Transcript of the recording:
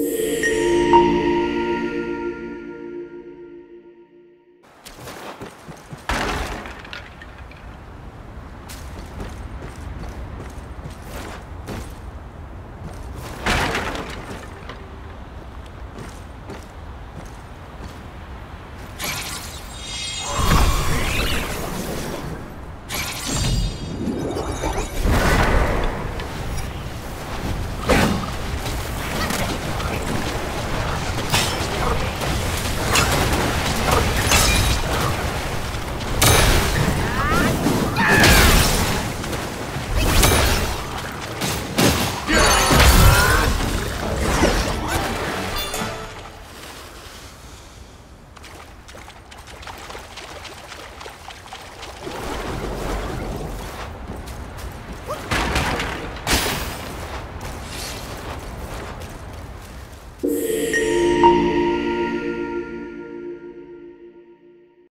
Bye.